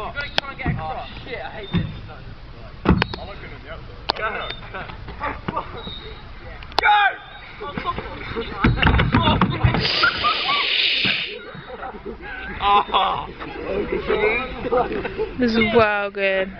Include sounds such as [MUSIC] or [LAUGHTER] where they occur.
fuck. You've got to try and get across. Oh shit, I hate this. No, I'm looking on the outside. Go. No. Go! [LAUGHS] Oh! This is well good.